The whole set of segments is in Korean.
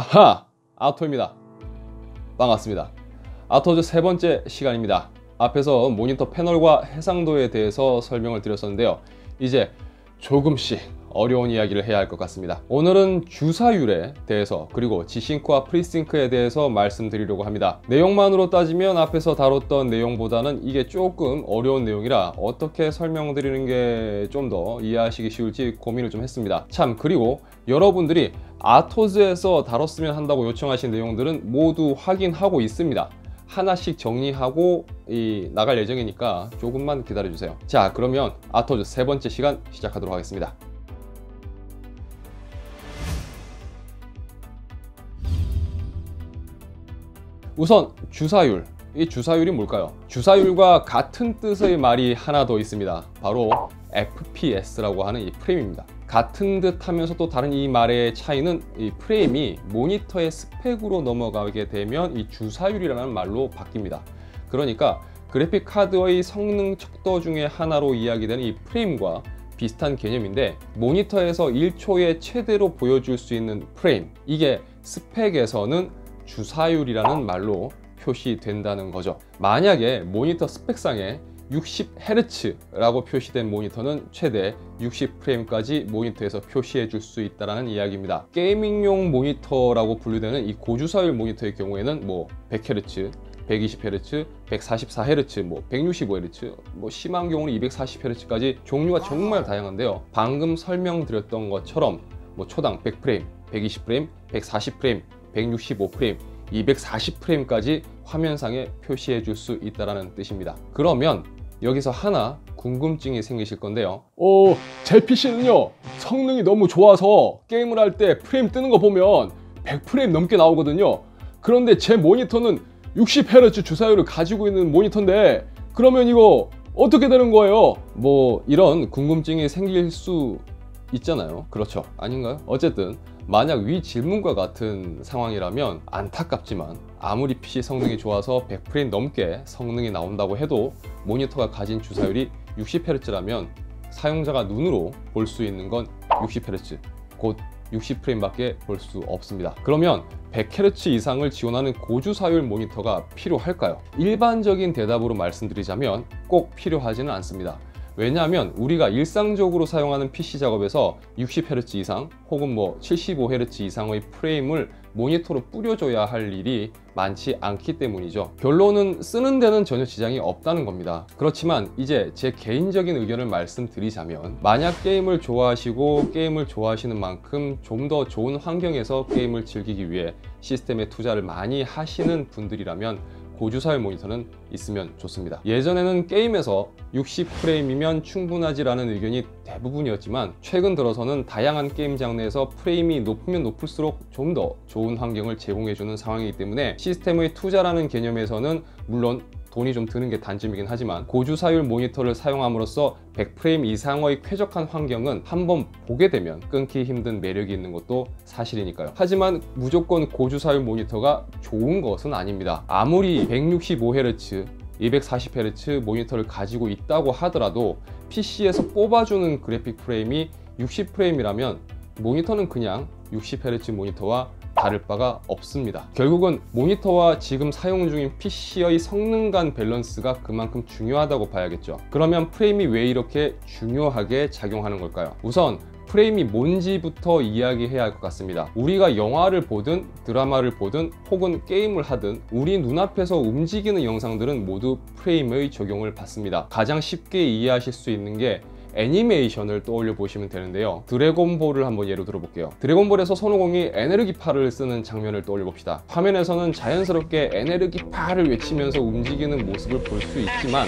아하! 아토입니다. 반갑습니다. 아토즈 세 번째 시간입니다. 앞에서 모니터 패널과 해상도에 대해서 설명을 드렸었는데요. 이제 조금씩 어려운 이야기를 해야 할 것 같습니다. 오늘은 주사율에 대해서 그리고 지싱크와 프리싱크에 대해서 말씀드리려고 합니다. 내용만으로 따지면 앞에서 다뤘던 내용보다는 이게 조금 어려운 내용이라 어떻게 설명드리는 게 좀 더 이해하시기 쉬울지 고민을 좀 했습니다. 참 그리고 여러분들이 아토즈에서 다뤘으면 한다고 요청하신 내용들은 모두 확인하고 있습니다. 하나씩 정리하고 이 나갈 예정이니까 조금만 기다려 주세요. 자, 그러면 아토즈 세 번째 시간 시작하도록 하겠습니다. 우선 주사율. 이 주사율이 뭘까요? 주사율과 같은 뜻의 말이 하나 더 있습니다. 바로 FPS라고 하는 이 프레임입니다. 같은 듯 하면서 또 다른 이 말의 차이는 이 프레임이 모니터의 스펙으로 넘어가게 되면 이 주사율이라는 말로 바뀝니다. 그러니까 그래픽 카드의 성능 척도 중에 하나로 이야기되는 이 프레임과 비슷한 개념인데 모니터에서 1초에 최대로 보여줄 수 있는 프레임 이게 스펙에서는 주사율이라는 말로 표시된다는 거죠. 만약에 모니터 스펙상에 60Hz라고 표시된 모니터는 최대 60프레임까지 모니터에서 표시해 줄 수 있다는 이야기입니다. gaming용 모니터라고 분류되는 이 고주사율 모니터의 경우에는 뭐 100Hz, 120Hz, 144Hz, 뭐 165Hz, 뭐 심한 경우는 240Hz까지 종류가 정말 다양한데요. 방금 설명드렸던 것처럼 뭐 초당 100프레임, 120프레임, 140프레임, 165프레임, 240프레임까지 화면상에 표시해 줄 수 있다는 뜻입니다. 그러면 여기서 하나 궁금증이 생기실 건데요. 어, 제 PC는요, 성능이 너무 좋아서 게임을 할 때 프레임 뜨는 거 보면 100프레임 넘게 나오거든요. 그런데 제 모니터는 60Hz 주사율을 가지고 있는 모니터인데, 그러면 이거 어떻게 되는 거예요? 뭐, 이런 궁금증이 생길 수 있잖아요. 그렇죠. 아닌가요? 어쨌든, 만약 위 질문과 같은 상황이라면 안타깝지만 아무리 PC 성능이 좋아서 100프레임 넘게 성능이 나온다고 해도 모니터가 가진 주사율이 60Hz라면 사용자가 눈으로 볼 수 있는 건 60Hz 곧 60프레임밖에 볼 수 없습니다. 그러면 100Hz 이상을 지원하는 고주사율 모니터가 필요할까요? 일반적인 대답으로 말씀드리자면 꼭 필요하지는 않습니다. 왜냐하면 우리가 일상적으로 사용하는 PC 작업에서 60Hz 이상 혹은 뭐 75Hz 이상의 프레임을 모니터로 뿌려줘야 할 일이 많지 않기 때문이죠. 결론은 쓰는 데는 전혀 지장이 없다는 겁니다. 그렇지만 이제 제 개인적인 의견을 말씀드리자면 만약 게임을 좋아하시고 게임을 좋아하시는 만큼 좀 더 좋은 환경에서 게임을 즐기기 위해 시스템에 투자를 많이 하시는 분들이라면 고주사율 모니터는 있으면 좋습니다. 예전에는 게임에서 60프레임이면 충분하지 라는 의견이 대부분이었지만 최근 들어서는 다양한 게임 장르에서 프레임이 높으면 높을수록 좀 더 좋은 환경을 제공해주는 상황이기 때문에 시스템의 투자라는 개념에서는 물론 돈이 좀 드는 게 단점이긴 하지만 고주사율 모니터를 사용함으로써 100프레임 이상의 쾌적한 환경은 한번 보게 되면 끊기 힘든 매력이 있는 것도 사실이니까요. 하지만 무조건 고주사율 모니터가 좋은 것은 아닙니다. 아무리 165Hz 240Hz 모니터를 가지고 있다고 하더라도 PC에서 뽑아주는 그래픽 프레임이 60프레임이라면 모니터는 그냥 60Hz 모니터와 다를 바가 없습니다. 결국은 모니터와 지금 사용 중인 PC의 성능 간 밸런스가 그만큼 중요하다고 봐야겠죠. 그러면 프레임이 왜 이렇게 중요하게 작용하는 걸까요? 우선 프레임이 뭔지부터 이야기해야 할 것 같습니다. 우리가 영화를 보든 드라마를 보든 혹은 게임을 하든 우리 눈앞에서 움직이는 영상들은 모두 프레임의 적용을 받습니다. 가장 쉽게 이해하실 수 있는 게 애니메이션을 떠올려 보시면 되는데요. 드래곤볼을 한번 예로 들어볼게요. 드래곤볼에서 손오공이 에네르기파를 쓰는 장면을 떠올려 봅시다. 화면에서는 자연스럽게 에네르기파를 외치면서 움직이는 모습을 볼 수 있지만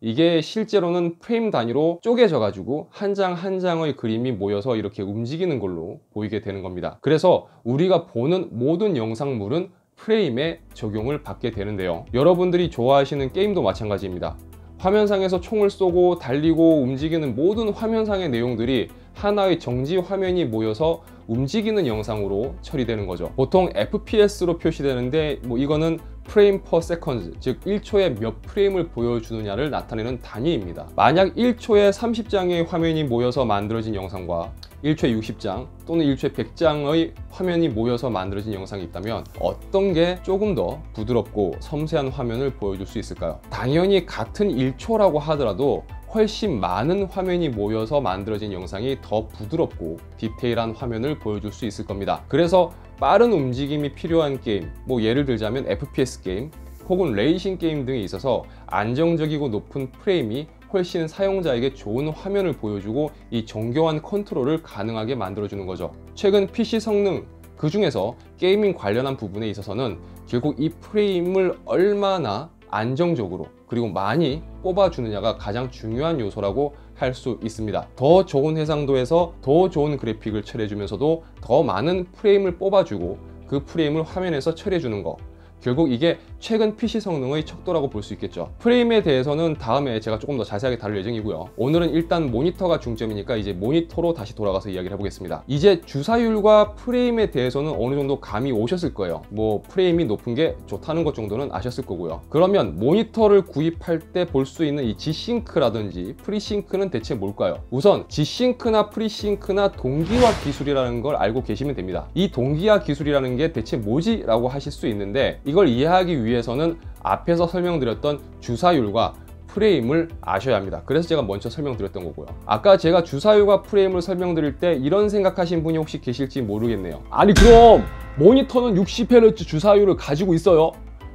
이게 실제로는 프레임 단위로 쪼개져 가지고 한 장 한 장의 그림이 모여서 이렇게 움직이는 걸로 보이게 되는 겁니다. 그래서 우리가 보는 모든 영상물은 프레임에 적용을 받게 되는데요. 여러분들이 좋아하시는 게임도 마찬가지입니다. 화면상에서 총을 쏘고 달리고 움직이는 모든 화면상의 내용들이 하나의 정지 화면이 모여서 움직이는 영상으로 처리되는 거죠. 보통 FPS로 표시되는데 뭐 이거는 frame per seconds, 즉 1초에 몇 프레임을 보여주느냐를 나타내는 단위입니다. 만약 1초에 30장의 화면이 모여서 만들어진 영상과 1초에 60장 또는 1초에 100장의 화면이 모여서 만들어진 영상이 있다면 어떤 게 조금 더 부드럽고 섬세한 화면을 보여줄 수 있을까요? 당연히 같은 1초라고 하더라도 훨씬 많은 화면이 모여서 만들어진 영상이 더 부드럽고 디테일한 화면을 보여줄 수 있을 겁니다. 그래서 빠른 움직임이 필요한 게임, 뭐 예를 들자면 FPS 게임 혹은 레이싱 게임 등에 있어서 안정적이고 높은 프레임이 훨씬 사용자에게 좋은 화면을 보여주고 이 정교한 컨트롤을 가능하게 만들어주는 거죠. 최근 PC 성능 그 중에서 gaming 관련한 부분에 있어서는 결국 이 프레임을 얼마나 안정적으로 그리고 많이 뽑아주느냐가 가장 중요한 요소라고 할 수 있습니다. 더 좋은 해상도에서 더 좋은 그래픽을 처리해주면서도 더 많은 프레임을 뽑아주고 그 프레임을 화면에서 처리해주는 거 결국 이게 최근 PC 성능의 척도라고 볼 수 있겠죠. 프레임에 대해서는 다음에 제가 조금 더 자세하게 다룰 예정이고요. 오늘은 일단 모니터가 중점이니까 이제 모니터로 다시 돌아가서 이야기를 해보겠습니다. 이제 주사율과 프레임에 대해서는 어느 정도 감이 오셨을 거예요. 뭐 프레임이 높은 게 좋다는 것 정도는 아셨을 거고요. 그러면 모니터를 구입할 때 볼 수 있는 이 G싱크라든지 프리싱크는 대체 뭘까요? 우선 G싱크나 프리싱크나 동기화 기술이라는 걸 알고 계시면 됩니다. 이 동기화 기술이라는 게 대체 뭐지? 라고 하실 수 있는데 이걸 이해하기 위해서는 앞에서 설명드렸던 주사율과 프레임을 아셔야 합니다. 그래서 제가 먼저 설명드렸던 거고요. 아까 제가 주사율과 프레임을 설명드릴 때 이런 생각하신 분이 혹시 계실지 모르겠네요. 아니 그럼 모니터는 60Hz 주사율을 가지고 있어요.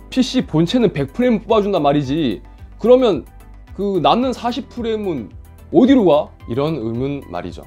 PC 본체는 100프레임 뽑아준단 말이지. 그러면 그 남는 40프레임은 어디로 가? 이런 의문 말이죠.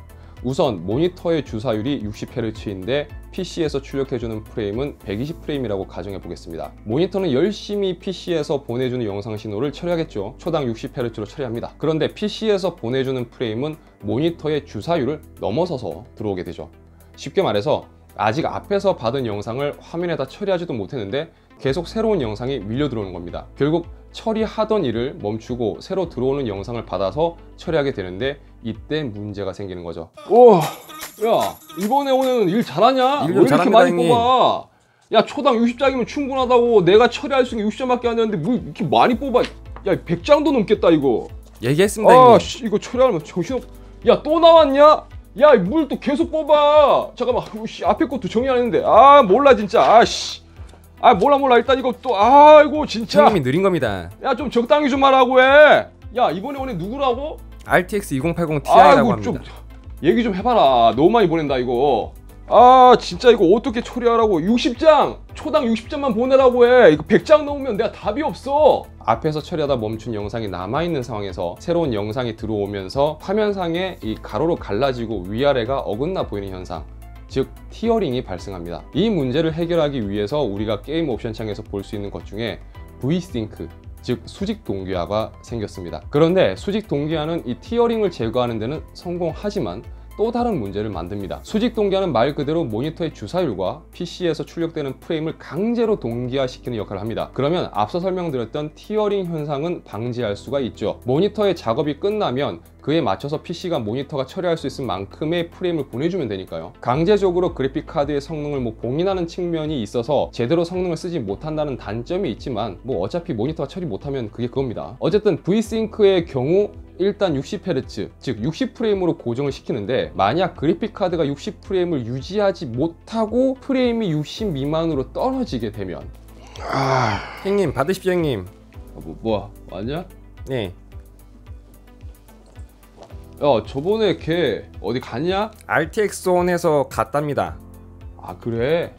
우선 모니터의 주사율이 60Hz인데 PC에서 출력해주는 프레임은 120프레임이라고 가정해 보겠습니다. 모니터는 열심히 PC에서 보내주는 영상 신호를 처리하겠죠. 초당 60Hz로 처리합니다. 그런데 PC에서 보내주는 프레임은 모니터의 주사율을 넘어서서 들어오게 되죠. 쉽게 말해서 아직 앞에서 받은 영상을 화면에다 처리하지도 못했는데 계속 새로운 영상이 밀려 들어오는 겁니다. 결국 처리하던 일을 멈추고 새로 들어오는 영상을 받아서 처리하게 되는데 이때 문제가 생기는 거죠. 오, 야 이번에 오늘 일 잘하냐? 왜 이렇게 많이 형님. 뽑아? 야 초당 60장이면 충분하다고 내가 처리할 수 있는 게 60장밖에 안 되는데 뭐 이렇게 많이 뽑아? 야 100장도 넘겠다 이거. 얘기했습니다 아, 형님. 씨, 이거 처리하면 정신없. 야, 또 나왔냐? 야, 물 또 계속 뽑아. 잠깐만, 아이고, 씨, 앞에 것도 정리 안 했는데. 아, 몰라, 진짜. 아, 씨. 아, 몰라, 몰라. 일단 이거 또, 아이고, 진짜. 형님이 느린 겁니다. 야, 좀 적당히 좀 하라고 해. 야, 이번에 오늘 누구라고? RTX 2080 Ti라고 아이고, 좀 합니다. 얘기 좀 해봐라. 너무 많이 보낸다, 이거. 아, 진짜 이거 어떻게 처리하라고. 60장! 초당 60장만 보내라고 해. 이거 100장 넘으면 내가 답이 없어. 앞에서 처리하다 멈춘 영상이 남아있는 상황에서 새로운 영상이 들어오면서 화면상에 이 가로로 갈라지고 위아래가 어긋나 보이는 현상. 즉 tearing이 발생합니다. 이 문제를 해결하기 위해서 우리가 게임 옵션 창에서 볼 수 있는 것 중에 Vsync 즉 수직 동기화가 생겼습니다. 그런데 수직 동기화는 이 tearing을 제거하는 데는 성공하지만 또 다른 문제를 만듭니다. 수직 동기화는 말 그대로 모니터의 주사율과 PC에서 출력되는 프레임을 강제로 동기화시키는 역할을 합니다. 그러면 앞서 설명드렸던 tearing 현상은 방지할 수가 있죠. 모니터의 작업이 끝나면 그에 맞춰서 PC가 모니터가 처리할 수 있을 만큼의 프레임을 보내주면 되니까요. 강제적으로 그래픽 카드의 성능을 뭐 봉인하는 측면이 있어서 제대로 성능을 쓰지 못한다는 단점이 있지만 뭐 어차피 모니터가 처리 못하면 그게 그겁니다. 어쨌든 Vsync의 경우 일단 60Hz, 즉 60프레임으로 고정을 시키는데 만약 그래픽 카드가 60프레임을 유지하지 못하고 프레임이 60 미만으로 떨어지게 되면 형님 받으십시오 형님. 뭐, 뭐야 왔냐? 네. 야 저번에 걔 어디 갔냐? RTX 온에서 갔답니다. 아 그래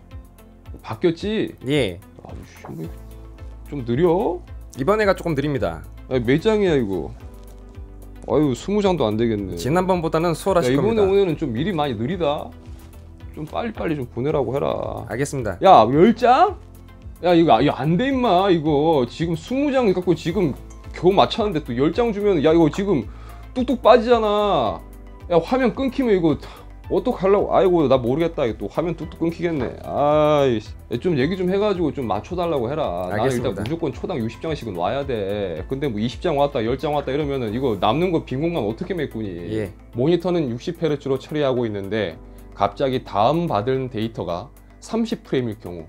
바뀌었지? 예. 아유 씨, 좀 느려? 이번에가 조금 느립니다. 야, 몇 장이야 이거? 아유 스무 장도 안 되겠네. 지난번보다는 야, 수월하실 이번에 겁니다. 오늘은 좀 일이 많이 느리다. 좀 빨리 빨리 좀 보내라고 해라. 알겠습니다. 야, 열 장? 야, 이거 이거 안돼 임마. 이거 지금 스무 장 갖고 지금 겨우 맞췄는데 또 열 장 주면 야 이거 지금 뚝뚝 빠지잖아. 야 화면 끊기면 이거 어떡하려고? 아이고 나 모르겠다. 또 화면 뚝뚝 끊기겠네. 아이, 좀 얘기 좀 해가지고 좀 맞춰달라고 해라. 나는. 일단 무조건 초당 60장씩은 와야 돼. 근데 뭐 20장 왔다, 10장 왔다 이러면은 이거 남는 거 빈 공간 어떻게 메꾸니? 예. 모니터는 60Hz로 처리하고 있는데 갑자기 다음 받은 데이터가 30프레임일 경우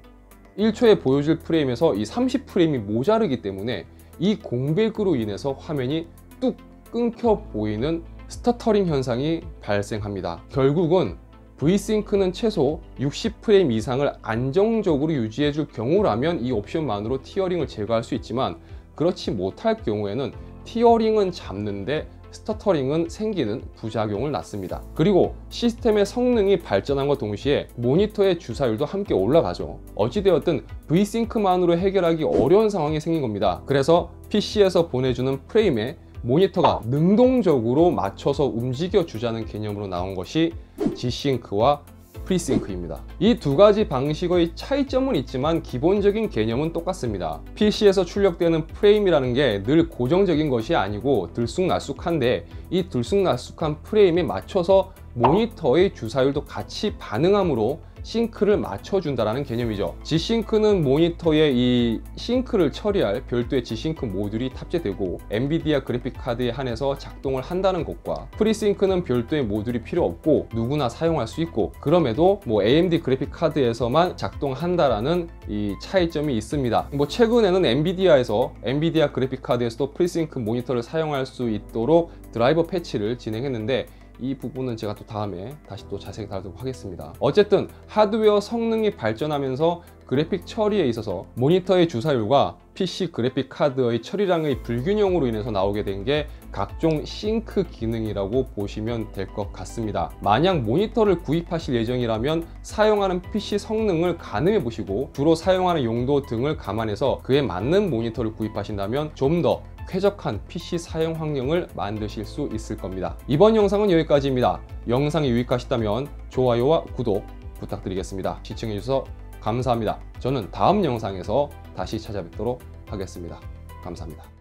1초에 보여줄 프레임에서 이 30프레임이 모자르기 때문에 이 공백으로 인해서 화면이 뚝 끊겨 보이는 stuttering 현상이 발생합니다. 결국은 V-sync는 최소 60프레임 이상을 안정적으로 유지해 줄 경우라면 이 옵션만으로 tearing을 제거할 수 있지만 그렇지 못할 경우에는 tearing은 잡는데 stuttering은 생기는 부작용을 낳습니다. 그리고 시스템의 성능이 발전함과 동시에 모니터의 주사율도 함께 올라가죠. 어찌되었든 V-sync만으로 해결하기 어려운 상황이 생긴 겁니다. 그래서 PC에서 보내주는 프레임에 모니터가 능동적으로 맞춰서 움직여 주자는 개념으로 나온 것이 G싱크와 프리싱크입니다. 이 두 가지 방식의 차이점은 있지만 기본적인 개념은 똑같습니다. PC에서 출력되는 프레임이라는 게 늘 고정적인 것이 아니고 들쑥날쑥한데 이 들쑥날쑥한 프레임에 맞춰서 모니터의 주사율도 같이 반응하므로 sync를 맞춰준다라는 개념이죠. G-Sync는 모니터에 이 sync를 처리할 별도의 G-Sync 모듈이 탑재되고 엔비디아 그래픽 카드에 한해서 작동을 한다는 것과 FreeSync는 별도의 모듈이 필요 없고 누구나 사용할 수 있고 그럼에도 뭐 AMD 그래픽 카드에서만 작동한다라는 이 차이점이 있습니다. 뭐 최근에는 엔비디아에서 엔비디아 그래픽 카드에서도 FreeSync 모니터를 사용할 수 있도록 드라이버 패치를 진행했는데 이 부분은 제가 또 다음에 다시 또 자세히 다루도록 하겠습니다. 어쨌든 하드웨어 성능이 발전하면서 그래픽 처리에 있어서 모니터의 주사율과 PC 그래픽 카드의 처리량의 불균형으로 인해서 나오게 된 게 각종 싱크 기능이라고 보시면 될 것 같습니다. 만약 모니터를 구입하실 예정이라면 사용하는 PC 성능을 가늠해 보시고 주로 사용하는 용도 등을 감안해서 그에 맞는 모니터를 구입하신다면 좀더 쾌적한 PC 사용 환경을 만드실 수 있을 겁니다. 이번 영상은 여기까지입니다. 영상이 유익하셨다면 좋아요와 구독 부탁드리겠습니다. 시청해주셔서 감사합니다. 저는 다음 영상에서 다시 찾아뵙도록 하겠습니다. 감사합니다.